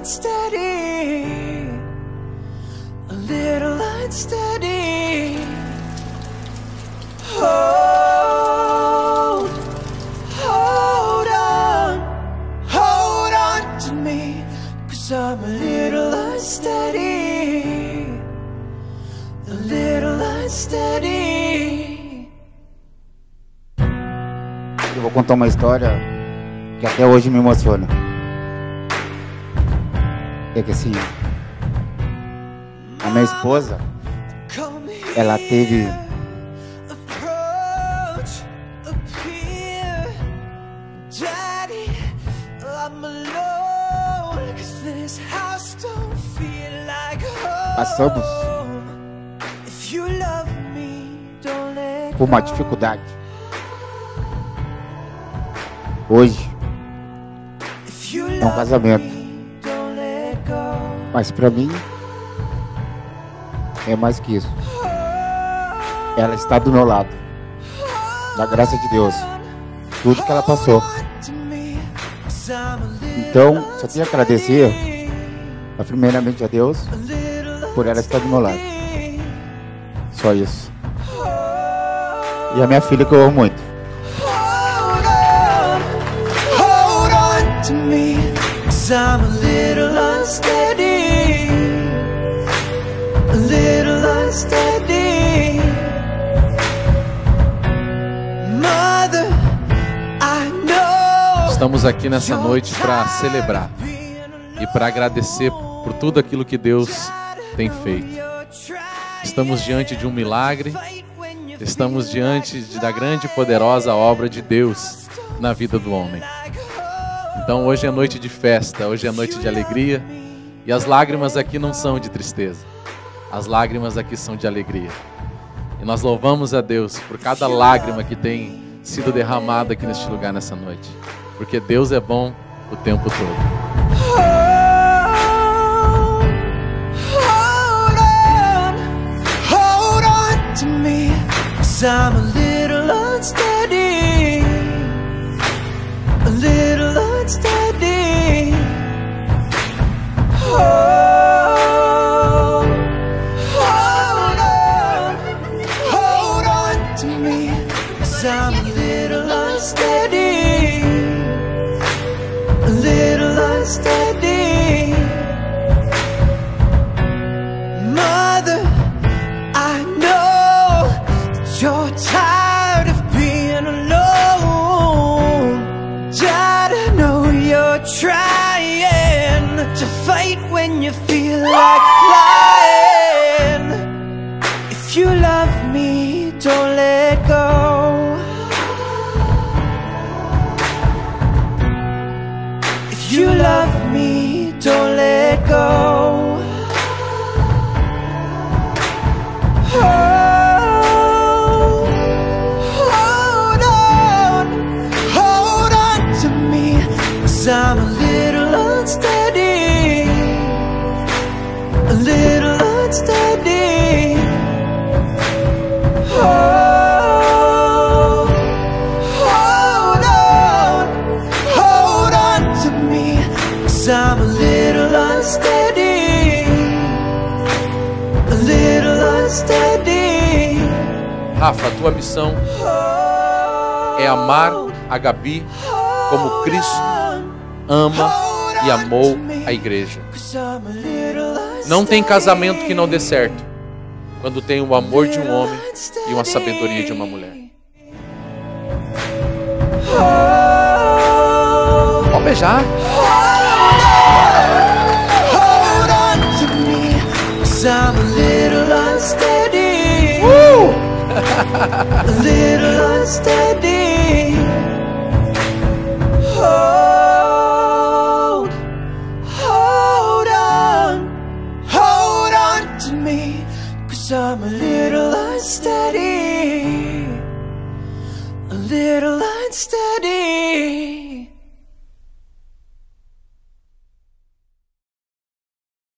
unsteady, a little unsteady. Hold, hold on, hold on to me, cause I'm a little unsteady, a little unsteady. Eu vou contar uma história que até hoje me emociona. É que assim, a minha esposa, ela teve. Passamos. Por uma dificuldade. Hoje é um casamento, mas pra mim é mais que isso. Ela está do meu lado, da graça de Deus, tudo que ela passou. Então, só tenho a agradecer, primeiramente a Deus, por ela estar do meu lado. Só isso. E a minha filha que eu amo muito. Cause I'm a little unsteady, a little unsteady. Mother, I know. Estamos aqui nessa noite para celebrar e para agradecer por tudo aquilo que Deus tem feito. Estamos diante de um milagre, estamos diante da grande e poderosa obra de Deus na vida do homem. Então hoje é noite de festa, hoje é noite de alegria e as lágrimas aqui não são de tristeza, as lágrimas aqui são de alegria. E nós louvamos a Deus por cada lágrima que tem sido derramada aqui neste lugar nessa noite, porque Deus é bom o tempo todo. You love me, don't let go. Rafa, a tua missão é amar a Gabi como Cristo ama e amou a igreja. Não tem casamento que não dê certo quando tem o amor de um homem e uma sabedoria de uma mulher. Pode beijar. I'm a little unsteady. A little unsteady. Hold, hold on, hold on to me, cause I'm a little unsteady. A little unsteady.